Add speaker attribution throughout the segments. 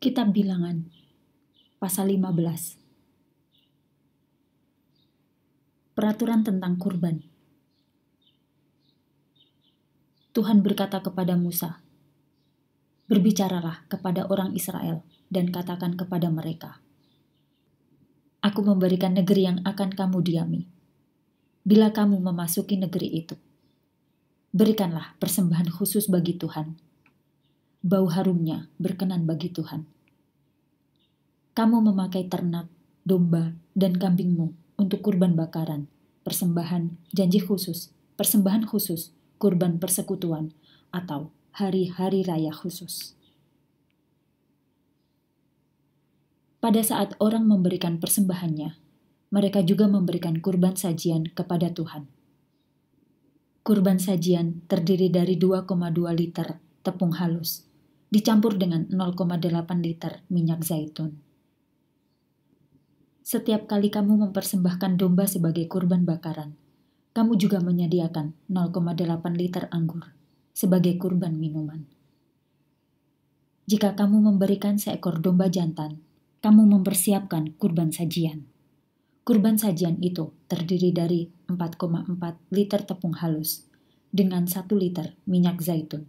Speaker 1: Kitab Bilangan pasal 15 Peraturan tentang kurban Tuhan berkata kepada Musa, Berbicaralah kepada orang Israel dan katakan kepada mereka, Aku memberikan negeri yang akan kamu diami. Bila kamu memasuki negeri itu, berikanlah persembahan khusus bagi Tuhan. Bau harumnya berkenan bagi Tuhan. Kamu memakai ternak, domba, dan kambingmu untuk kurban bakaran, persembahan, janji khusus, persembahan khusus, kurban persekutuan, atau hari-hari raya khusus. Pada saat orang memberikan persembahannya, mereka juga memberikan kurban sajian kepada Tuhan. Kurban sajian terdiri dari 2,2 liter tepung halus, dicampur dengan 0,8 liter minyak zaitun. Setiap kali kamu mempersembahkan domba sebagai kurban bakaran, kamu juga menyediakan 0,8 liter anggur sebagai kurban minuman. Jika kamu memberikan seekor domba jantan kamu mempersiapkan kurban sajian. Kurban sajian itu terdiri dari 4,4 liter tepung halus dengan 1 liter minyak zaitun.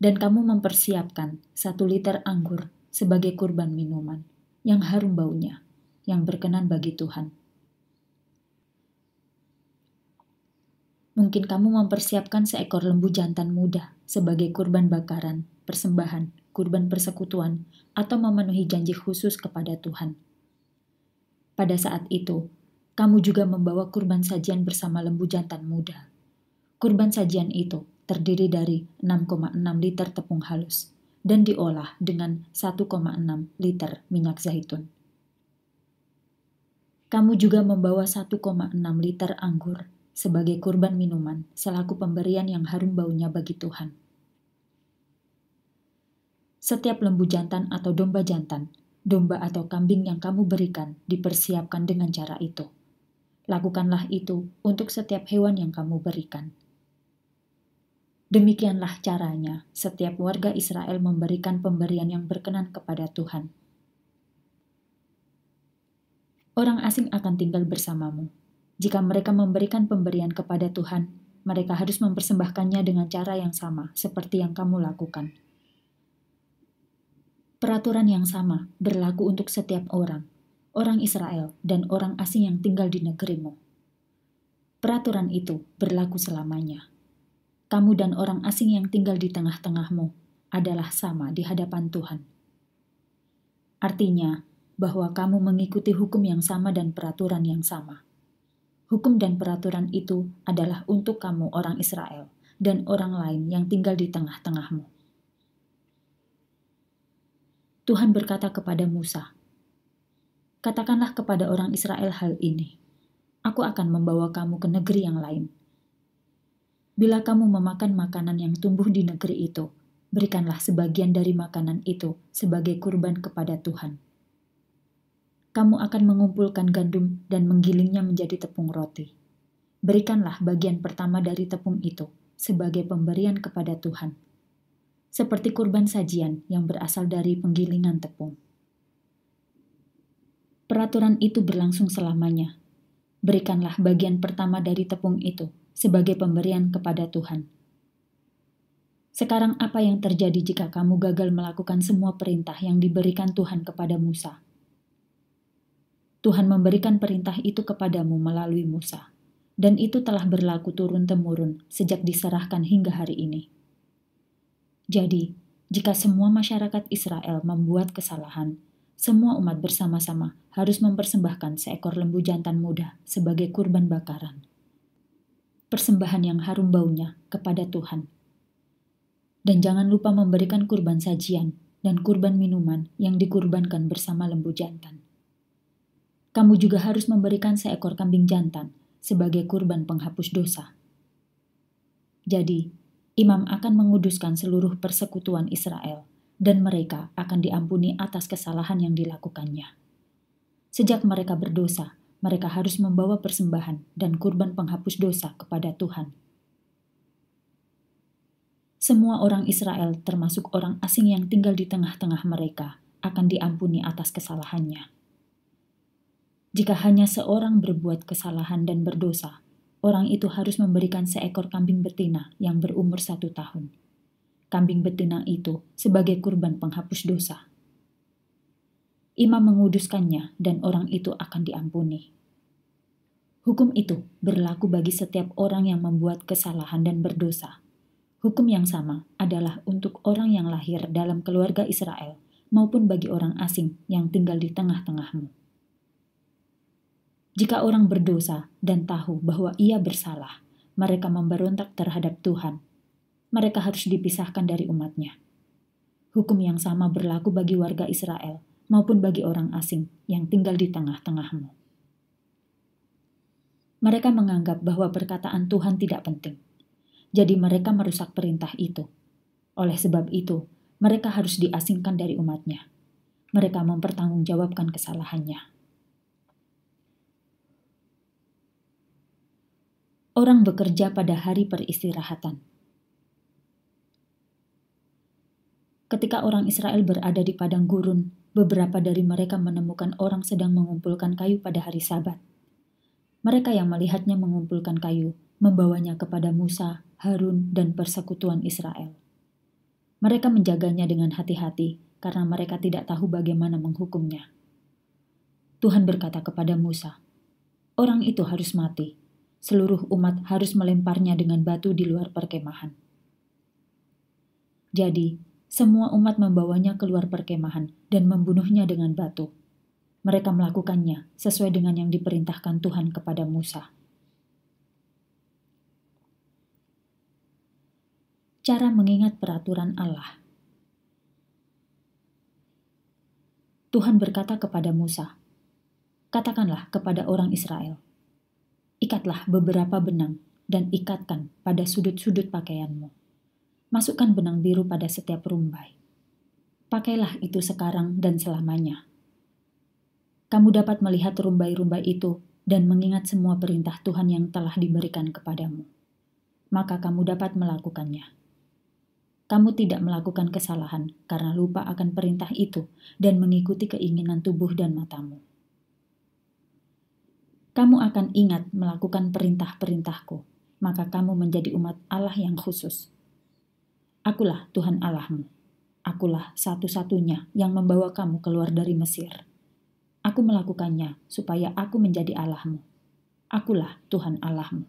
Speaker 1: Dan kamu mempersiapkan 1 liter anggur sebagai kurban minuman yang harum baunya, yang berkenan bagi Tuhan. Mungkin kamu mempersiapkan seekor lembu jantan muda sebagai kurban bakaran, persembahan, kurban persekutuan, atau memenuhi janji khusus kepada Tuhan. Pada saat itu, kamu juga membawa kurban sajian bersama lembu jantan muda. Kurban sajian itu terdiri dari 6,6 liter tepung halus dan diolah dengan 1,6 liter minyak zaitun. Kamu juga membawa 1,6 liter anggur sebagai kurban minuman selaku pemberian yang harum baunya bagi Tuhan. Setiap lembu jantan atau domba jantan, domba atau kambing yang kamu berikan dipersiapkan dengan cara itu. Lakukanlah itu untuk setiap hewan yang kamu berikan. Demikianlah caranya setiap warga Israel memberikan pemberian yang berkenan kepada Tuhan. Orang asing akan tinggal bersamamu. Jika mereka memberikan pemberian kepada Tuhan, mereka harus mempersembahkannya dengan cara yang sama seperti yang kamu lakukan. Peraturan yang sama berlaku untuk setiap orang, orang Israel dan orang asing yang tinggal di negerimu. Peraturan itu berlaku selamanya. Kamu dan orang asing yang tinggal di tengah-tengahmu adalah sama di hadapan Tuhan. Artinya bahwa kamu mengikuti hukum yang sama dan peraturan yang sama. Hukum dan peraturan itu adalah untuk kamu, orang Israel, dan orang lain yang tinggal di tengah-tengahmu. Tuhan berkata kepada Musa, Katakanlah kepada orang Israel hal ini. Aku akan membawa kamu ke negeri yang lain. Bila kamu memakan makanan yang tumbuh di negeri itu, berikanlah sebagian dari makanan itu sebagai kurban kepada Tuhan. Kamu akan mengumpulkan gandum dan menggilingnya menjadi tepung roti. Berikanlah bagian pertama dari tepung itu sebagai pemberian kepada Tuhan seperti kurban sajian yang berasal dari penggilingan tepung. Peraturan itu berlangsung selamanya. Berikanlah bagian pertama dari tepung itu sebagai pemberian kepada Tuhan. Sekarang, apa yang terjadi jika kamu gagal melakukan semua perintah yang diberikan Tuhan kepada Musa? Tuhan memberikan perintah itu kepadamu melalui Musa, dan itu telah berlaku turun-temurun sejak diserahkan hingga hari ini. Jadi, jika semua masyarakat Israel membuat kesalahan, semua umat bersama-sama harus mempersembahkan seekor lembu jantan muda sebagai kurban bakaran. Persembahan yang harum baunya kepada Tuhan. Dan jangan lupa memberikan kurban sajian dan kurban minuman yang dikurbankan bersama lembu jantan. Kamu juga harus memberikan seekor kambing jantan sebagai kurban penghapus dosa. Jadi, imam akan menguduskan seluruh persekutuan Israel, dan mereka akan diampuni atas kesalahan yang dilakukannya. Sejak mereka berdosa, mereka harus membawa persembahan dan kurban penghapus dosa kepada Tuhan. semua orang Israel, termasuk orang asing yang tinggal di tengah-tengah mereka, akan diampuni atas kesalahannya. Jika hanya seorang berbuat kesalahan dan berdosa, orang itu harus memberikan seekor kambing betina yang berumur satu tahun. Kambing betina itu sebagai kurban penghapus dosa. Imam menguduskannya dan orang itu akan diampuni. Hukum itu berlaku bagi setiap orang yang membuat kesalahan dan berdosa Hukum yang sama adalah untuk orang yang lahir dalam keluarga Israel maupun bagi orang asing yang tinggal di tengah-tengahmu. Jika orang berdosa dan tahu bahwa ia bersalah, mereka memberontak terhadap Tuhan. Mereka harus dipisahkan dari umatnya. Hukum yang sama berlaku bagi warga Israel maupun bagi orang asing yang tinggal di tengah-tengahmu. Mereka menganggap bahwa perkataan Tuhan tidak penting jadi mereka merusak perintah itu. Oleh sebab itu, mereka harus diasingkan dari umatnya. Mereka mempertanggungjawabkan kesalahannya. Orang bekerja pada hari peristirahatan. Ketika orang Israel berada di padang gurun, beberapa dari mereka menemukan orang sedang mengumpulkan kayu pada hari Sabat. Mereka yang melihatnya mengumpulkan kayu membawanya kepada Musa, Harun, dan persekutuan Israel. Mereka menjaganya dengan hati-hati karena mereka tidak tahu bagaimana menghukumnya. Tuhan berkata kepada Musa, "Orang itu harus mati. Seluruh umat harus melemparnya dengan batu di luar perkemahan." Jadi, semua umat membawanya keluar perkemahan dan membunuhnya dengan batu. Mereka melakukannya sesuai dengan yang diperintahkan Tuhan kepada Musa. cara mengingat peraturan Allah. Tuhan berkata kepada Musa, "Katakanlah kepada orang Israel, ikatlah beberapa benang dan ikatkan pada sudut-sudut pakaianmu. Masukkan benang biru pada setiap rumbai. Pakailah itu sekarang dan selamanya. Kamu dapat melihat rumbai-rumbai itu dan mengingat semua perintah Tuhan yang telah diberikan kepadamu. Maka kamu dapat melakukannya." kamu tidak melakukan kesalahan karena lupa akan perintah itu dan mengikuti keinginan tubuh dan matamu. Kamu akan ingat melakukan perintah-perintahku, maka kamu menjadi umat Allah yang khusus. Akulah Tuhan Allahmu. Akulah satu-satunya yang membawa kamu keluar dari Mesir. Aku melakukannya supaya aku menjadi Allahmu. Akulah Tuhan Allahmu.